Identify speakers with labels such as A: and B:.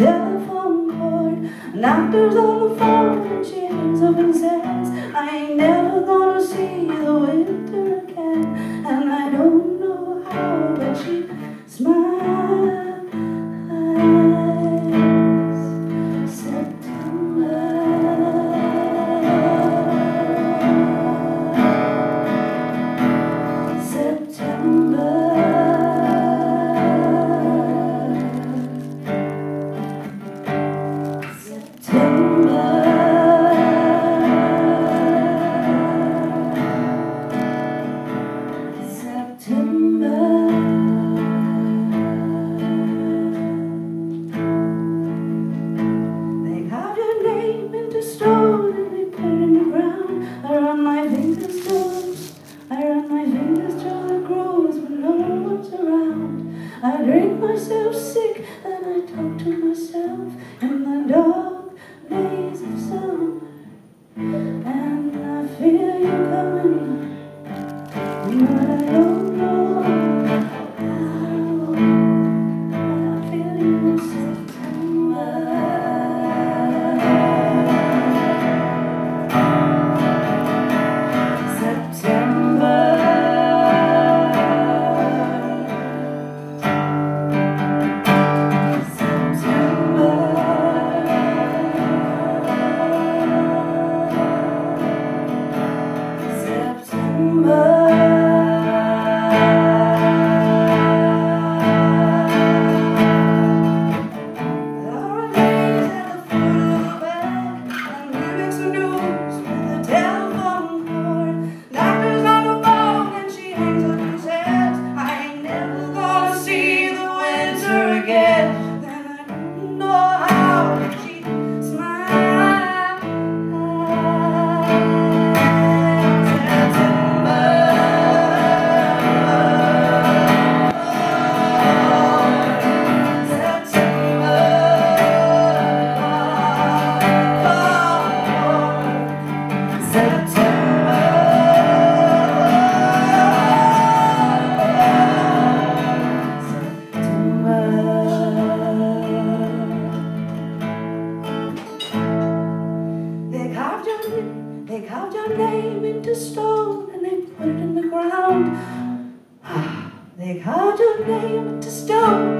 A: telephone cord. Doctors on the phone and she hangs up and says, I drink myself sick, then I talk to myself in the dark days of summer. And I feel you coming, but I don't know. They carved your name into stone and they put it in the ground. Ah, they carved your name into stone